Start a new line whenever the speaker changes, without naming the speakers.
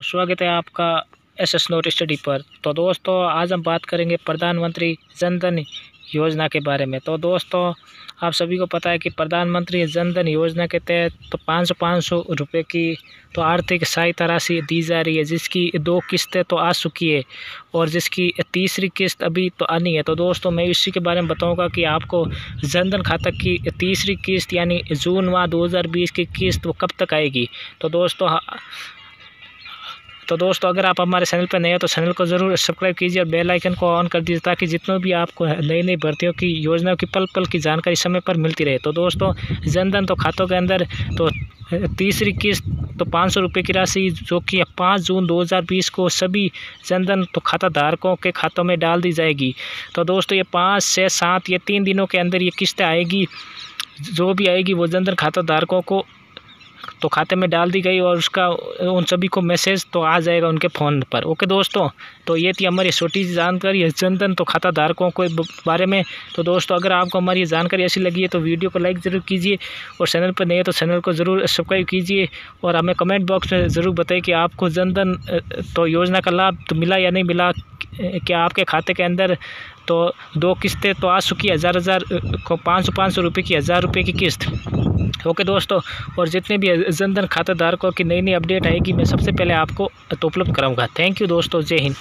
स्वागत है आपका एस एस नोट स्टडी पर। तो दोस्तों, आज हम बात करेंगे प्रधानमंत्री जन धन योजना के बारे में। तो दोस्तों, आप सभी को पता है कि प्रधानमंत्री जन धन योजना के तहत तो पाँच सौ पाँच सौ रुपये की तो आर्थिक सहायता राशि दी जा रही है, जिसकी दो किस्तें तो आ चुकी है और जिसकी तीसरी किस्त अभी तो आनी है। तो दोस्तों, मैं इसी के बारे में बताऊँगा कि आपको जनधन खाता की तीसरी किस्त यानी जून माह 2020 की किस्त वो कब तक आएगी। तो दोस्तों तो दोस्तों, अगर आप हमारे चैनल पर नए हो तो चैनल को ज़रूर सब्सक्राइब कीजिए और बेल आइकन को ऑन कर दीजिए ताकि जितने भी आपको नई नई भर्तियों की योजनाओं की पल पल की जानकारी समय पर मिलती रहे। तो दोस्तों, जनधन तो खातों के अंदर तो तीसरी किस्त तो पाँच सौ रुपये की राशि जो कि पाँच जून 2020 को सभी जनधन तो खाता धारकों के खातों में डाल दी जाएगी। तो दोस्तों, ये पाँच से सात, या तीन दिनों के अंदर ये किस्तें आएगी, जो भी आएगी वो जनधन खाता धारकों को तो खाते में डाल दी गई और उसका, उन सभी को मैसेज तो आ जाएगा उनके फ़ोन पर। ओके दोस्तों तो ये थी हमारी छोटी सी जानकारी जनधन तो खाता धारकों के बारे में। तो दोस्तों, अगर आपको हमारी जानकारी ऐसी लगी है तो वीडियो को लाइक ज़रूर कीजिए और चैनल पर नहीं है तो चैनल को ज़रूर सब्सक्राइब कीजिए और हमें कमेंट बॉक्स में ज़रूर बताइए कि आपको जनधन तो योजना का लाभ तो मिला या नहीं मिला, क्या आपके खाते के अंदर तो दो किस्तें तो आ चुकी है, हज़ार हज़ार पाँच सौ पाँच सौ रुपये की, हज़ार रुपये की किस्त। ओके दोस्तों, और जितने भी जनधन खातेदारकों की नई नई अपडेट आएगी, मैं सबसे पहले आपको तो उपलब्ध कराऊँगा। थैंक यू दोस्तों, जय हिंद।